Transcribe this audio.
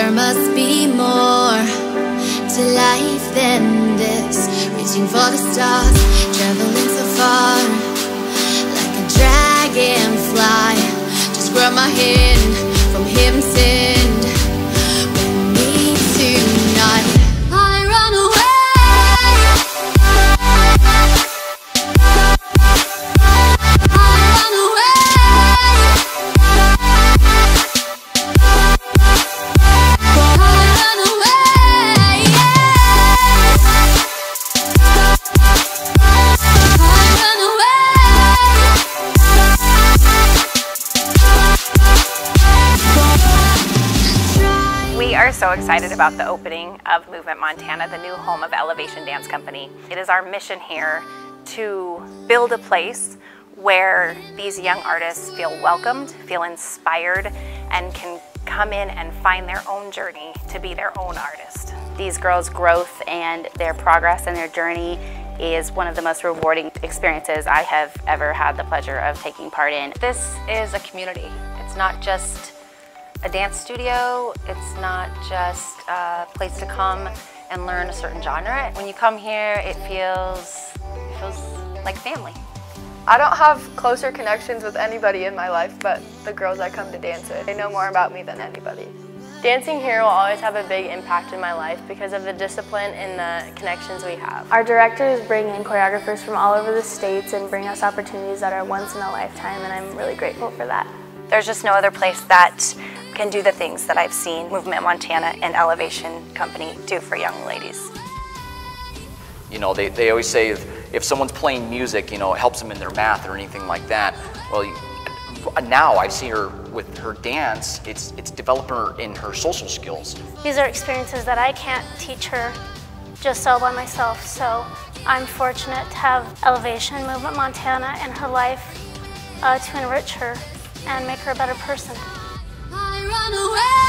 There must be more to life than this. Reaching for the stars, traveling so far. We are so excited about the opening of Movement Montana, the new home of Elevation Dance Company. It is our mission here to build a place where these young artists feel welcomed, feel inspired, and can come in and find their own journey to be their own artist. These girls' growth and their progress and their journey is one of the most rewarding experiences I have ever had the pleasure of taking part in. This is a community. It's not just a dance studio. It's not just a place to come and learn a certain genre. When you come here, it feels, it feels like family. I don't have closer connections with anybody in my life but the girls I come to dance with. They know more about me than anybody. Dancing here will always have a big impact in my life because of the discipline and the connections we have. Our directors bring in choreographers from all over the states and bring us opportunities that are once in a lifetime and I'm really grateful for that. There's just no other place that can do the things that I've seen Movement Montana and Elevation Company do for young ladies. You know, they, they always say if, if someone's playing music, you know, it helps them in their math or anything like that. Well, now I see her with her dance, it's, it's developing her in her social skills. These are experiences that I can't teach her just all by myself. So I'm fortunate to have Elevation Movement Montana in her life uh, to enrich her and make her a better person. Run away